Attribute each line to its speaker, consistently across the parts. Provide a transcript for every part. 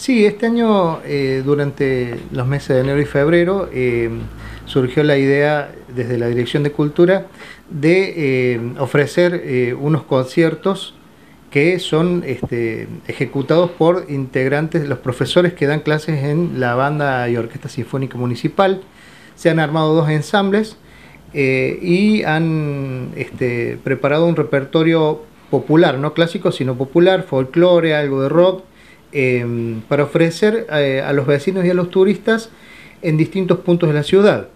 Speaker 1: Sí, este año, eh, durante los meses de enero y febrero, eh, surgió la idea desde la Dirección de Cultura de eh, ofrecer unos conciertos que son este, ejecutados por integrantes, los profesores que dan clases en la banda y orquesta sinfónica municipal. Se han armado dos ensambles y han este, preparado un repertorio popular, no clásico, sino popular, folclore, algo de rock Em, para ofrecer eh, a los vecinos y a los turistas en distintos puntos de la ciudad.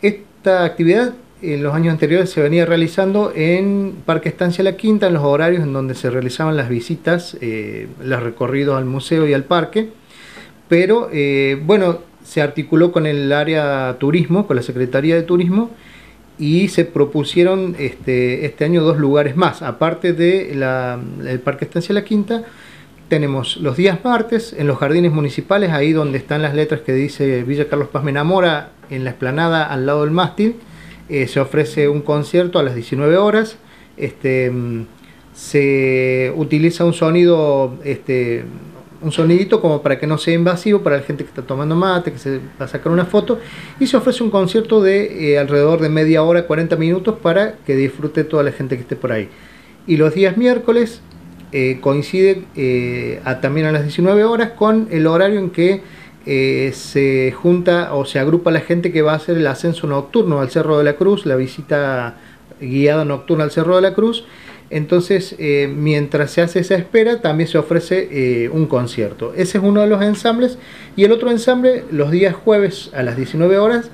Speaker 1: Esta actividad en los años anteriores se venía realizando en Parque Estancia La Quinta, en los horarios en donde se realizaban las visitas, eh, los recorridos al museo y al parque, pero eh, bueno, se articuló con el área turismo, con la Secretaría de Turismo, y se propusieron este, este año dos lugares más, aparte del de Parque Estancia La Quinta, tenemos los días martes en los jardines municipales, ahí donde están las letras que dice Villa Carlos Paz me enamora, en la esplanada al lado del mástil. Eh, se ofrece un concierto a las 19 horas. Este, mm, se utiliza un sonido, este, un sonidito como para que no sea invasivo para la gente que está tomando mate, que se va a sacar una foto. Y se ofrece un concierto de eh, alrededor de media hora, 40 minutos para que disfrute toda la gente que esté por ahí. Y los días miércoles eh, coincide eh, también a las 19 horas con el horario en que eh, se junta o se agrupa la gente que va a hacer el ascenso nocturno al Cerro de la Cruz, la visita guiada nocturna al Cerro de la Cruz. Entonces, mientras se hace esa espera, también se ofrece un concierto. Ese es uno de los ensambles. Y el otro ensamble, los días jueves a las 19 horas,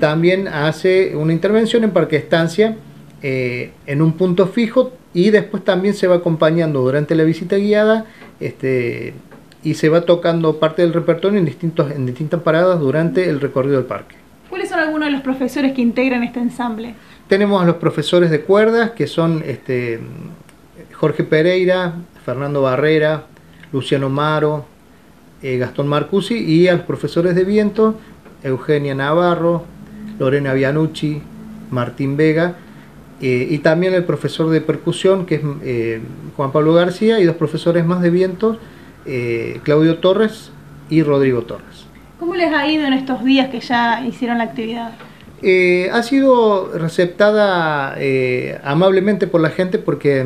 Speaker 1: también hace una intervención en Parque Estancia en un punto fijo y después también se va acompañando durante la visita guiada este, y se va tocando parte del repertorio en, distintos, en distintas paradas durante el recorrido del parque.
Speaker 2: ¿Cuáles son algunos de los profesores que integran este ensamble?
Speaker 1: Tenemos a los profesores de cuerdas, que son este, Jorge Pereira, Fernando Barrera, Luciano Maro, eh, Gastón Marcusi, y a los profesores de viento, Eugenia Navarro, Lorena Bianucci, Martín Vega, eh, y también el profesor de percusión, que es eh, Juan Pablo García, y dos profesores más de viento, eh, Claudio Torres y Rodrigo Torres.
Speaker 2: ¿Cómo les ha ido en estos días que ya hicieron la actividad?
Speaker 1: ha sido receptada amablemente por la gente porque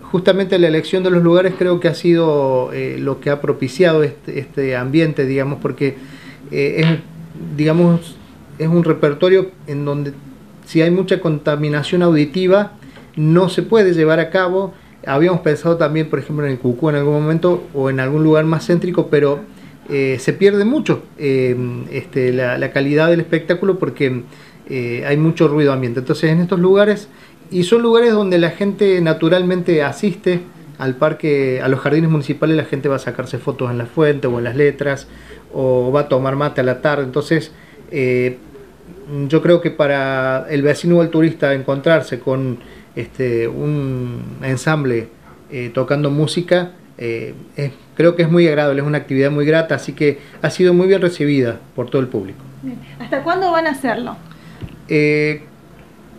Speaker 1: justamente la elección de los lugares creo que ha sido lo que ha propiciado este, este ambiente, digamos, porque es, digamos, es un repertorio en donde si hay mucha contaminación auditiva, no se puede llevar a cabo. Habíamos pensado también, por ejemplo, en el Cucú en algún momento o en algún lugar más céntrico, pero eh, se pierde mucho eh, este, la, calidad del espectáculo porque eh, hay mucho ruido ambiente. Entonces, en estos lugares, y son lugares donde la gente naturalmente asiste al parque, a los jardines municipales, la gente va a sacarse fotos en la fuente o en las letras, o va a tomar mate a la tarde. Entonces, yo creo que para el vecino o el turista encontrarse con este, un ensamble eh, tocando música, eh, creo que es muy agradable, es una actividad muy grata, así que ha sido muy bien recibida por todo el público.
Speaker 2: ¿Hasta cuándo van a hacerlo?
Speaker 1: Eh,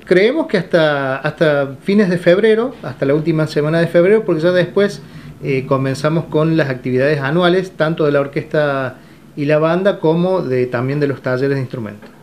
Speaker 1: creemos que hasta, hasta fines de febrero, hasta la última semana de febrero, porque ya después comenzamos con las actividades anuales, tanto de la orquesta y la banda como de, también de los talleres de instrumentos.